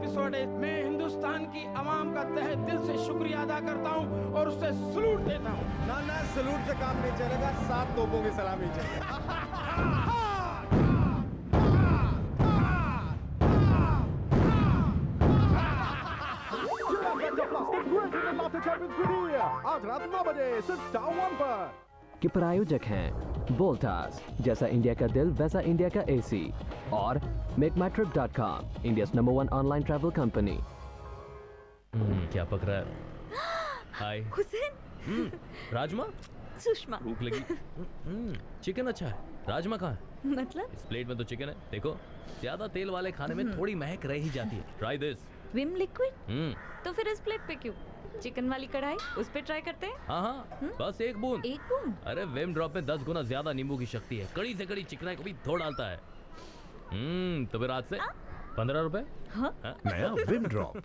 Episode है मैं हिंदुस्तान की आवाम का तहे दिल से शुक्रिया अदा करता हूँ और उससे सलूट देता हूँ। ना ना सलूट से काम नहीं चलेगा सात तोपों की सलामी चाहिए आज रात नौ बजे सिर्फ़ वन पर। के प्रायोजक हैं बोल्टास जैसा इंडिया का दिल वैसा इंडिया का एसी और MakeMyTrip dot com India number one online travel company hmm, क्या पक रहा है? हाय हुसैन। हम्म, राजमा? सुषमा। भूख लगी। हम्म, चिकन अच्छा है। राजमा कहाँ है? मतलब? इस प्लेट में तो चिकन है। देखो ज़्यादा तेल वाले खाने में थोड़ी महक रह ही जाती है। Try this Vim liquid hmm. तो फिर इस प्लेट पे क्यों? चिकन वाली कढ़ाई उस पे ट्राई करते हैं? हाँ हाँ बस एक बूंद। एक बूंद? अरे वेम ड्रॉप में दस गुना ज़्यादा नींबू की शक्ति है। कड़ी से कड़ी चिकनाई को भी धो डालता है। हम्म तो फिर आज से पंद्रह रुपए? हाँ। हाँ? नया विम ड्रॉप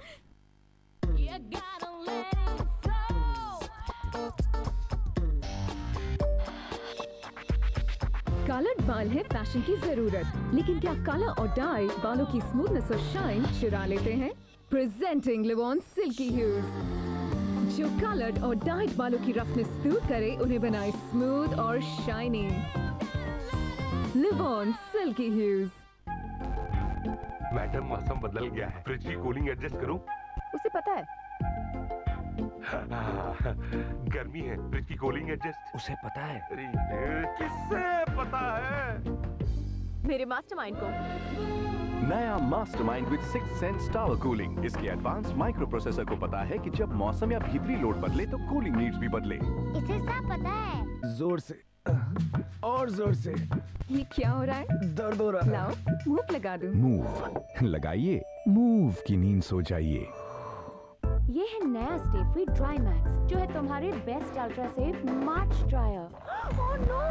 कलर्ड बाल है फ़ैशन की ज़रूरत लेकिन क्या काला और डाई बालों की स्मूथनेस और शाइन चुरा लेते हैं? प्रेजेंटिंग लिवॉन सिल्की ह्यूज जो कलर्ड और डाइड बालों की रफनेस दूर करे उन्हें बनाए स्मूथ और shiny Livon silky hues madam मौसम बदल गया है। फ्रिज की कूलिंग एडजस्ट करूँ? उसे पता है। हाँ, गर्मी है फ्रिज की कूलिंग एडजस्ट उसे पता है। किससे पता है? मेरे मास्टरमाइंड को। नया mastermind with six sense tower cooling. इसके एडवांस माइक्रो प्रोसेसर को पता है कि जब मौसम या भीतरी लोड बदले तो कूलिंग नीड्स भी बदले। इसे सब पता है। ज़ोर से। और ज़ोर से। ये क्या हो रहा है? दर्द हो रहा है। लाओ मुँह लगा दूँ। मूव लगाइए। मूव की नींद सो जाइए। ये है नया स्टे फ्री ड्राई मैक्स जो है तुम्हारे best ultra safe march dryer oh no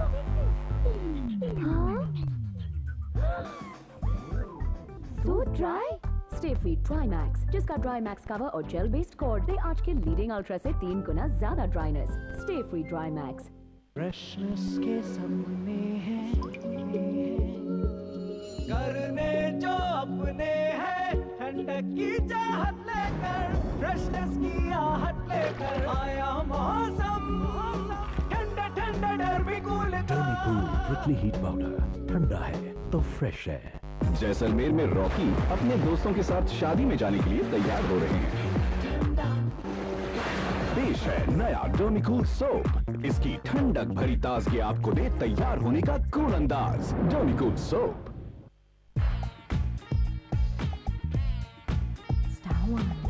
so dry stay free dry max जिसका ड्राई मैक्स कवर और जेल बेस्ड कोड दे आज के लीडिंग अल्ट्रा से तीन गुना ज़्यादा dryness stay free dry max freshness के सपने हैं। करने जो अपने हैं ठंडक की चाहत लेकर फ्रेशनेस की आहट लेकर आया मौसम। ठंडा ठंडा डर भी कूल पतली हीट पाउडर ठंडा है तो फ्रेश है। जैसलमेर में रॉकी अपने दोस्तों के साथ शादी में जाने के लिए तैयार हो रहे हैं। पेश है नया डोमिकूल सोप इसकी ठंडक भरी ताजगी आपको दे तैयार होने का कूल अंदाज डोमिकूल सोप Star One